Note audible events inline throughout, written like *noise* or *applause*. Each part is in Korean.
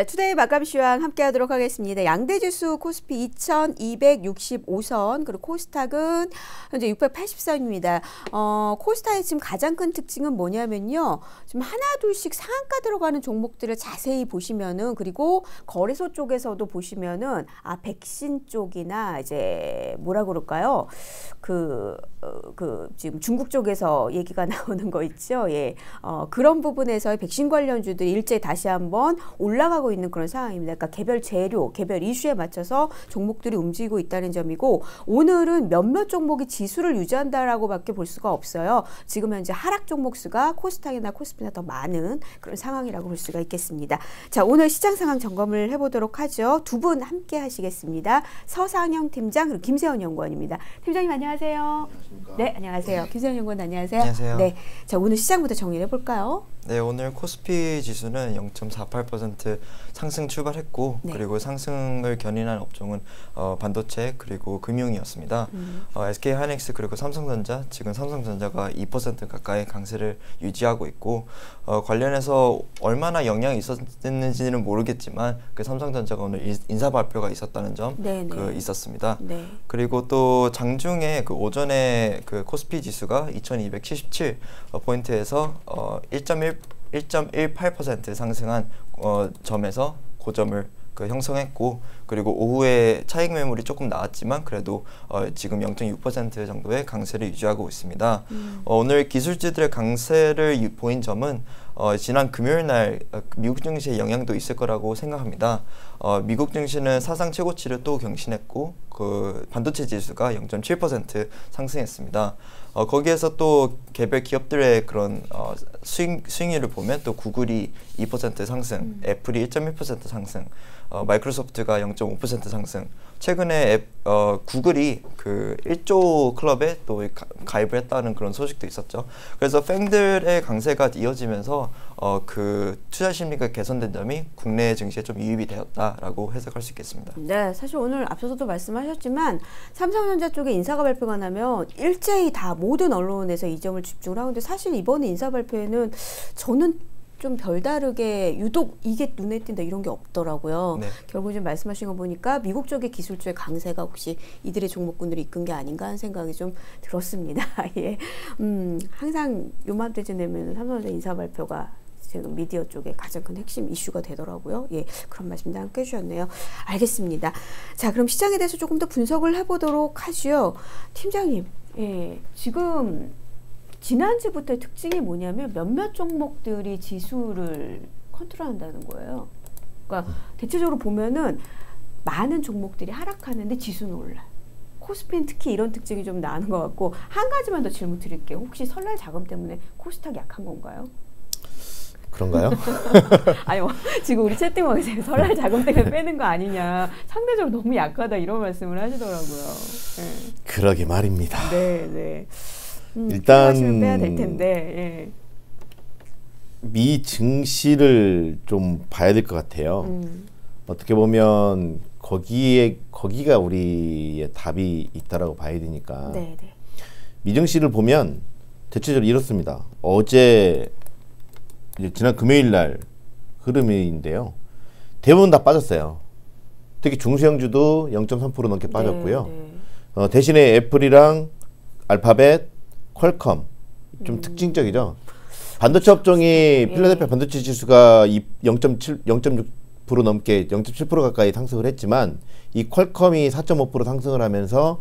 네, 투데이 마감 시황 함께 하도록 하겠습니다. 양대 지수 코스피 2265선, 그리고 코스닥은 현재 680선입니다. 어, 코스닥의 지금 가장 큰 특징은 뭐냐면요. 지금 하나, 둘씩 상한가 들어가는 종목들을 자세히 보시면은, 그리고 거래소 쪽에서도 보시면은, 아, 백신 쪽이나 이제 뭐라 그럴까요? 그, 어, 그, 지금 중국 쪽에서 얘기가 *laughs* 나오는 거 있죠. 예. 어, 그런 부분에서 백신 관련주들이 일제 다시 한번 올라가 하고 있는 그런 상황입니다. 그러니까 개별 재료, 개별 이슈에 맞춰서 종목들이 움직이고 있다는 점이고 오늘은 몇몇 종목이 지수를 유지한다라고밖에 볼 수가 없어요. 지금 현재 하락 종목 수가 코스닥이나 코스피나 더 많은 그런 상황이라고 볼 수가 있겠습니다. 자, 오늘 시장 상황 점검을 해보도록 하죠. 두 분 함께 하시겠습니다. 서상영 팀장 그리고 김세원 연구원입니다. 팀장님 안녕하세요. 안녕하십니까? 네, 안녕하세요. 김세원 연구원 안녕하세요. 안녕하세요. 네, 자 오늘 시장부터 정리해 볼까요? 네, 오늘 코스피 지수는 0.48% 상승 출발했고 네. 그리고 상승을 견인한 업종은 어, 반도체 그리고 금융이었습니다. 음. 어, SK 하이닉스 그리고 삼성전자 지금 삼성전자가 2% 가까이 강세를 유지하고 있고 어, 관련해서 얼마나 영향이 있었는지는 모르겠지만 그 삼성전자가 오늘 인사 발표가 있었다는 점 네, 네. 그 있었습니다. 네. 그리고 또 장중에 그 오전에 그 코스피 지수가 2,277 포인트에서 어, 1.1 1.18% 상승한 어, 점에서 고점을 그 형성했고 그리고 오후에 차익 매물이 조금 나왔지만 그래도 어, 지금 0.6% 정도의 강세를 유지하고 있습니다. 음. 어, 오늘 기술주들의 강세를 유, 보인 점은 어, 지난 금요일 날 어, 미국 증시에 영향도 있을 거라고 생각합니다. 어, 미국 증시는 사상 최고치를 또 경신했고 그 반도체 지수가 0.7% 상승했습니다. 어, 거기에서 또 개별 기업들의 그런 어, 수익, 수익률을 보면 또 구글이 2% 상승, 음. 애플이 1.1% 상승, 어, 마이크로소프트가 0.5% 상승. 최근에 앱, 어, 구글이 그 1조 클럽에 또 가, 입을 했다는 그런 소식도 있었죠. 그래서 팬들의 강세가 이어지면서 어, 그 투자 심리가 개선된 점이 국내 증시에 좀 유입이 되었다라고 해석할 수 있겠습니다. 네, 사실 오늘 앞서서도 말씀하셨지만 삼성전자 쪽에 인사가 발표가 나면 일제히 다 모든 언론에서 이 점을 집중을 하는데 사실 이번에 인사 발표에는 저는 좀 별다르게 유독 이게 눈에 띈다 이런 게 없더라고요. 네. 결국 좀 말씀하신 거 보니까 미국 쪽의 기술주의 강세가 혹시 이들의 종목군들이 이끈 게 아닌가 하는 생각이 좀 들었습니다. *laughs* 예. 음, 항상 요맘때쯤 되면 삼성전자 인사 발표가 지금 미디어 쪽에 가장 큰 핵심 이슈가 되더라고요. 예, 그런 말씀도 함께 해주셨네요. 알겠습니다. 자, 그럼 시장에 대해서 조금 더 분석을 해보도록 하죠. 팀장님, 예, 지금 지난주부터의 특징이 뭐냐면 몇몇 종목들이 지수를 컨트롤한다는 거예요. 그러니까 대체적으로 보면은 많은 종목들이 하락하는데 지수는 올라. 코스피는 특히 이런 특징이 좀 나는 것 같고 한 가지만 더 질문 드릴게요. 혹시 설날 자금 때문에 코스닥 약한 건가요? 그런가요? *laughs* 아니 뭐, 지금 우리 채팅방에서 *laughs* 설날 자금 때문에 빼는 거 아니냐 상대적으로 너무 약하다 이런 말씀을 하시더라고요. 네. 그러게 말입니다. 네, 네. 음, 일단 빼야 될 텐데. 예. 미 증시를 좀 봐야 될 것 같아요. 음. 어떻게 보면 거기에 거기가 우리의 답이 있다라고 봐야 되니까. 네, 네. 미 증시를 보면 대체적으로 이렇습니다. 어제 지난 금요일 날 흐름인데요. 대부분 다 빠졌어요. 특히 중소형주도 0.3% 넘게 빠졌고요. 네, 네. 어, 대신에 애플이랑 알파벳, 퀄컴 좀 음. 특징적이죠. 반도체 업종이 예. 필라델피아 반도체 지수가 0.7 0.6% 넘게 0.7% 가까이 상승을 했지만 이 퀄컴이 4.5% 상승을 하면서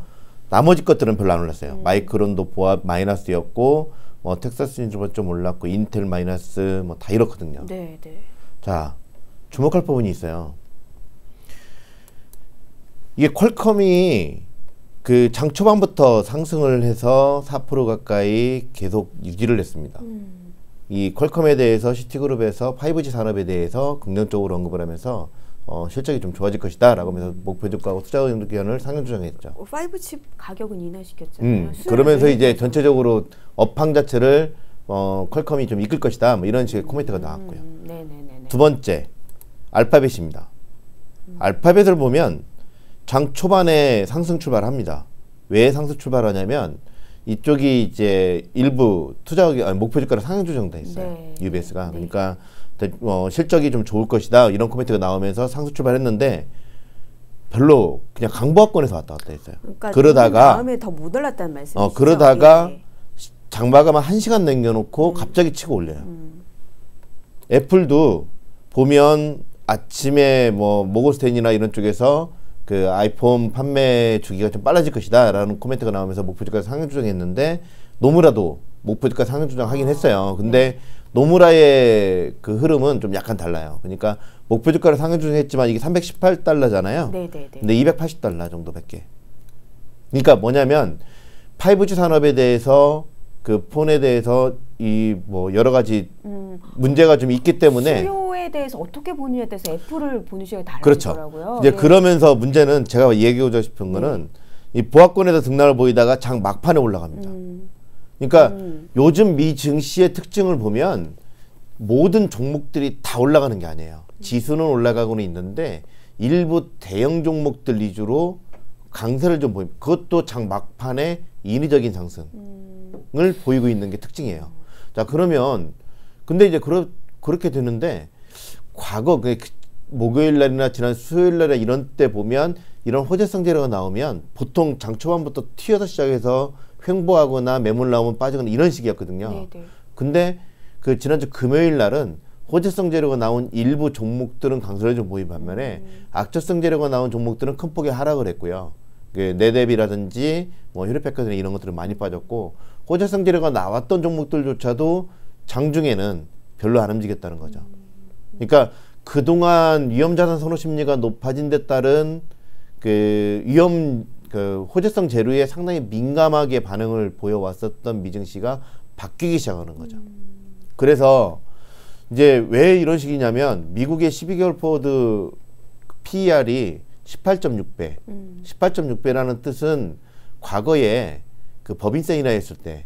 나머지 것들은 별로 안 올랐어요. 음. 마이크론도 보합 마이너스였고 뭐 텍사스 인스트루먼트 좀 올랐고 인텔 마이너스 뭐 다 이렇거든요. 네, 네. 자 주목할 부분이 있어요. 이게 퀄컴이 그 장 초반부터 상승을 해서 4% 가까이 계속 유지를 했습니다. 음. 이 퀄컴에 대해서 시티그룹에서 5G 산업에 대해서 긍정적으로 언급을 하면서 어, 실적이 좀 좋아질 것이다 라고 하면서 목표 주가하고 투자 의견을 상향 조정했죠. 5G 어, 가격은 인하시켰잖아요. 음, 그러면서 이제 전체적으로 업황 자체를 어, 퀄컴이 좀 이끌 것이다. 뭐 이런 식의 코멘트가 음, 나왔고요. 네네네네. 두 번째 알파벳입니다. 음. 알파벳을 보면 장 초반에 상승 출발합니다. 왜 상승 출발하냐면 이쪽이 이제 일부 투자 아니, 목표 주가를 상향 조정돼 있어요. 네. UBS가 네. 그러니까 어, 실적이 좀 좋을 것이다 이런 코멘트가 나오면서 상승 출발했는데 별로 그냥 강보합권에서 왔다 갔다 했어요. 그러니까 그러다가 다음에 더 못 올랐다는 말씀이시죠? 어 그러다가 예. 장마감한 한 시간 남겨놓고 음. 갑자기 치고 올려요. 음. 애플도 보면 아침에 뭐 모고스텐이나 이런 쪽에서 그 아이폰 판매 주기가 좀 빨라질 것이다라는 코멘트가 나오면서 목표주가 상향 조정했는데 노무라도 목표주가 상향 조정하긴 아, 했어요. 근데 네. 노무라의 그 흐름은 좀 약간 달라요. 그러니까 목표 주가를 상향 조정했지만 이게 318달러잖아요. 네, 네, 네. 근데 280달러 정도밖에. 그러니까 뭐냐면 5G 산업에 대해서 그 폰에 대해서 이 뭐 여러 가지 음. 문제가 좀 있기 때문에 수요에 대해서 어떻게 보느냐에 대해서 애플을 보는 시각이. 다르더라고요. 그렇죠. 이제 네. 그러면서 문제는 제가 얘기하고 싶은 거는 네. 이 보합권에서 등락을 보이다가 장 막판에 올라갑니다. 음. 그러니까 음. 요즘 미 증시의 특징을 보면 모든 종목들이 다 올라가는 게 아니에요. 지수는 올라가고는 있는데 일부 대형 종목들 위주로 강세를 좀 보입니다. 그것도 장 막판에 인위적인 상승 을 음. 보이고 있는 게 특징이에요. 자 그러면 근데 이제 그러, 그렇게 되는데 과거 그 목요일 날이나 지난 수요일 날에 이런 때 보면 이런 호재성 재료가 나오면 보통 장 초반부터 튀어서 시작해서 횡보하거나 매물 나오면 빠지거나 이런 식이었거든요. 네네. 네. 근데 그 지난주 금요일 날은 호재성 재료가 나온 일부 종목들은 강세를 좀 보인 반면에 음. 악재성 재료가 나온 종목들은 큰 폭의 하락을 했고요. 그 네대비라든지 뭐 휴대백화점 이런 것들은 많이 빠졌고 호재성 재료가 나왔던 종목들조차도 장중에는 별로 안 움직였다는 거죠. 그러니까 그동안 위험자산 선호 심리가 높아진 데 따른 그 위험 그 호재성 재료에 상당히 민감하게 반응을 보여왔었던 미증시가 바뀌기 시작하는 거죠. 그래서 이제 왜 이런 식이냐면 미국의 12개월 forward PER이 18.6배. 음. 18.6배라는 뜻은 과거에 그 법인세 인하했을 때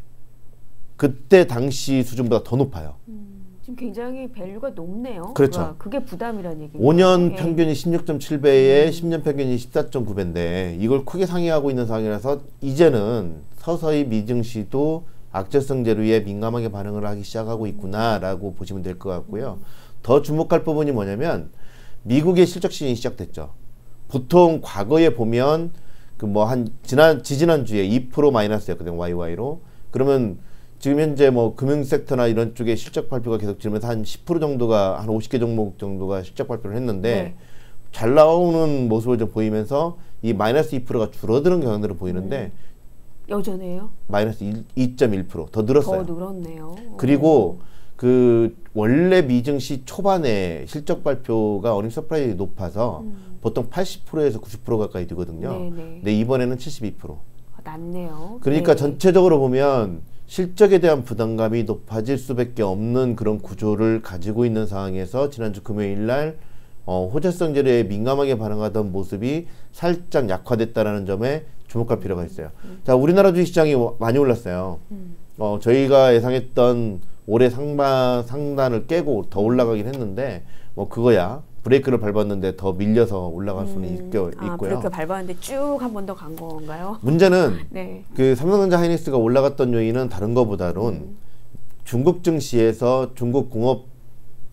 그때 당시 수준보다 더 높아요. 음. 지금 굉장히 밸류가 높네요. 그렇죠. 와, 그게 부담이라는 얘기죠. 5년 예. 평균이 16.7배에 음. 10년 평균이 14.9배인데 이걸 크게 상회하고 있는 상황이라서 이제는 서서히 미증시도 악재성 재료에 민감하게 반응을 하기 시작하고 있구나라고 음. 보시면 될 것 같고요. 음. 더 주목할 부분이 뭐냐면 미국의 실적 시즌이 시작됐죠. 보통 과거에 보면 그 뭐 한 지난 지지난 주에 2% 마이너스였거든요. YY로. 그러면 지금 현재 뭐 금융 섹터나 이런 쪽에 실적 발표가 계속 지르면서 한 10% 정도가 한 50개 종목 정도가 실적 발표를 했는데 네. 잘 나오는 모습을 좀 보이면서 이 마이너스 2%가 줄어드는 경향들을 보이는데 음. 여전해요? 마이너스 2.1%더 늘었어요. 더 늘었네요. 그리고 그 원래 미증시 초반에 실적 발표가 earning surprise 높아서 음. 보통 80%에서 90% 가까이 되거든요. 네네. 네. 근데 이번에는 72%. 아, 낮네요. 그러니까 네. 전체적으로 보면 실적에 대한 부담감이 높아질 수밖에 없는 그런 구조를 가지고 있는 상황에서 지난주 금요일 날 어, 호재성 재료에 민감하게 반응하던 모습이 살짝 약화됐다라는 점에 주목할 필요가 있어요. 음. 자, 우리나라 주식시장이 많이 올랐어요. 음. 어, 저희가 예상했던 올해 상반 상단을 깨고 더 올라가긴 했는데 뭐 그거야 브레이크를 밟았는데 더 밀려서 올라갈 수는 음. 있겨, 아, 있고요. 브레이크 밟았는데 쭉 한 번 더 간 건가요? 문제는 *laughs* 네. 그 삼성전자 하이닉스가 올라갔던 요인은 다른 것보다는 음. 중국 증시에서 중국 공업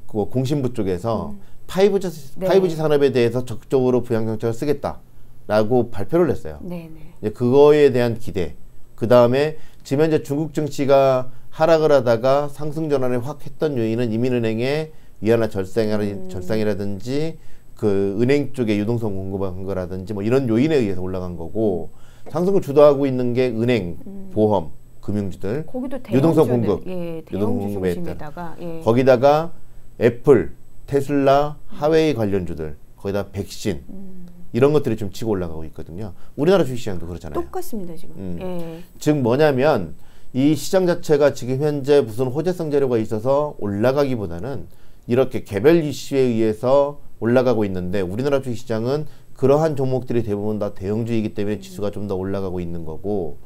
그 공신부 쪽에서 음. 5G, 네. 5G 산업에 대해서 적극적으로 부양 정책을 쓰겠다라고 발표를 했어요. 네, 네. 그거에 대한 기대. 그 다음에 지금 현재 중국 증시가 하락을 하다가 상승 전환을 확 했던 요인은 이민은행의 위안화 절상이라, 음. 절상이라든지 그 은행 쪽에 유동성 공급한 거라든지 뭐 이런 요인에 의해서 올라간 거고 상승을 주도하고 있는 게 은행, 음. 보험, 금융주들, 유동성 공급, 예, 유동성 공급에 따라 예. 거기다가 애플, 테슬라, 하웨이 관련주들, 거기다 백신 음. 이런 것들이 좀 치고 올라가고 있거든요. 우리나라 주식시장도 그렇잖아요. 똑같습니다 지금. 음. 예. 즉 뭐냐면 이 시장 자체가 지금 현재 무슨 호재성 재료가 있어서 올라가기보다는 이렇게 개별 이슈에 의해서 올라가고 있는데 우리나라 주식시장은 그러한 종목들이 대부분 다 대형주이기 때문에 지수가 좀 더 올라가고 있는 거고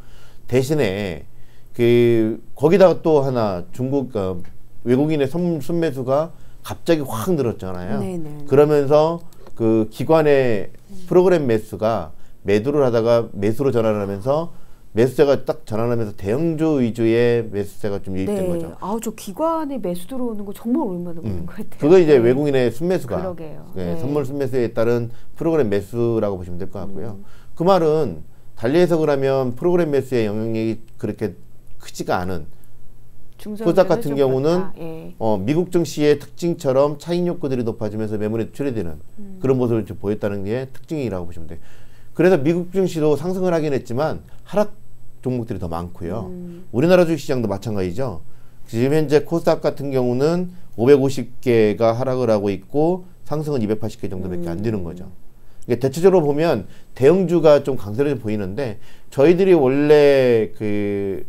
대신에 그 거기다가 또 하나 중국 어, 외국인의 선, 순매수가 갑자기 확 늘었잖아요. 네네. 그러면서 그 기관의 프로그램 매수가 매도를 하다가 매수로 전환을 하면서 매수세가 딱 전환하면서 대형주 위주의 매수세가 좀 유입된 네. 거죠. 아우 저 기관에 매수 들어오는 거 정말 오랜만에 보는 음. 것 같아요. 그거 이제 네. 외국인의 순매수가 그러게요. 네, 네. 선물 순매수에 따른 프로그램 매수라고 보시면 될 것 같고요. 음. 그 말은 달리 해석을 하면 프로그램 매수의 영향력이 그렇게 크지가 않은 코스닥 같은 좀 경우는. 예. 어, 미국 증시의 특징처럼 차익 욕구들이 높아지면서 매물이 출회되는 음. 그런 모습을 좀 보였다는 게 특징이라고 보시면 돼요. 그래서 미국 증시도 상승을 하긴 했지만 하락 종목들이 더 많고요. 음. 우리나라 주식시장도 마찬가지죠. 지금 현재 코스닥 같은 경우는 550개가 하락을 하고 있고 상승은 280개 정도밖에 안 되는 거죠. 이게 대체적으로 보면 대형주가 좀 강세를 보이는데 저희들이 원래 그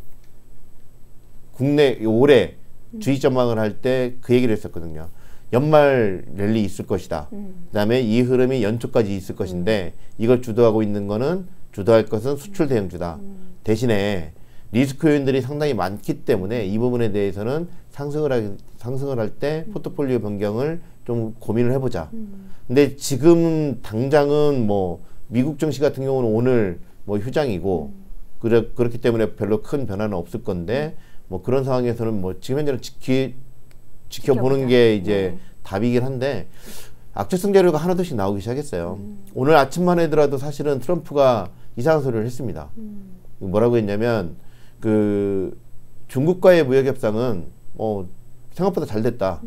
국내 올해 주식 전망을 할 때 그 얘기를 했었거든요. 연말 랠리 있을 것이다. 그다음에 이 흐름이 연초까지 있을 것인데 이걸 주도하고 있는 거는 주도할 것은 수출 대형주다. 대신에 리스크 요인들이 상당히 많기 때문에 이 부분에 대해서는 상승을 할, 상승을 할 때 포트폴리오 변경을 좀 고민을 해보자. 근데 지금 당장은 뭐 미국 증시 같은 경우는 오늘 뭐 휴장이고 그래, 그렇기 때문에 별로 큰 변화는 없을 건데 뭐 그런 상황에서는 뭐 지금 현재는 지키, 지켜보는. 게 이제 네. 답이긴 한데 악재성 자료가 하나둘씩 나오기 시작했어요. 오늘 아침만 해더라도 사실은 트럼프가 이상한 소리를 했습니다. 뭐라고 했냐면 그 중국과의 무역 협상은 뭐 생각보다 잘 됐다.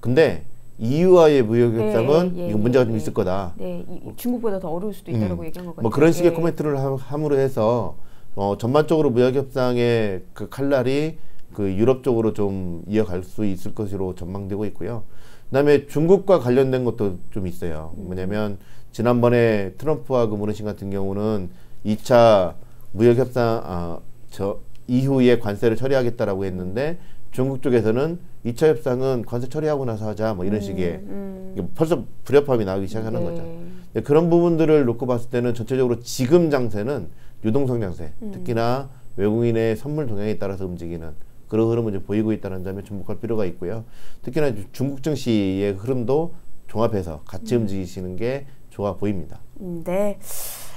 근데 EU와의 무역 협상은 예, 예, 이거 문제가 좀 예. 있을 거다. 네, 이- 중국보다 더 어려울 수도 있다라고 얘기한 것 같아요. 뭐 그런 식의 예. 코멘트를 함- 함으로 해서 어, 전반적으로 무역 협상의 그 칼날이 그 유럽 쪽으로 좀 이어갈 수 있을 것으로 전망되고 있고요. 그다음에 중국과 관련된 것도 좀 있어요. 뭐냐면 지난번에 트럼프와 그 문호신 같은 경우는 2차 무역 협상 아, 저 이후에 관세를 처리하겠다라고 했는데 중국 쪽에서는 2차 협상은 관세 처리하고 나서 하자 뭐 이런 식의 음. 벌써 불협화음이 나오기 시작하는 네. 거죠. 네, 그런 부분들을 놓고 봤을 때는 전체적으로 지금 장세는 유동성 장세, 음. 특히나 외국인의 선물 동향에 따라서 움직이는 그런 흐름을 이제 보이고 있다는 점에 주목할 필요가 있고요. 특히나 중국 증시의 흐름도 종합해서 같이 움직이시는 게 좋아 보입니다. 음, 네.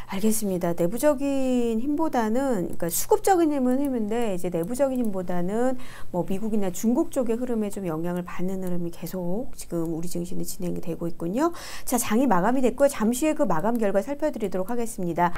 알겠습니다. 내부적인 힘보다는 그러니까 수급적인 힘은 힘인데 이제 내부적인 힘보다는 뭐 미국이나 중국 쪽의 흐름에 좀 영향을 받는 흐름이 계속 지금 우리 증시는 진행이 되고 있군요. 자, 장이 마감이 됐고요. 잠시 후에 그 마감 결과 살펴드리도록 하겠습니다.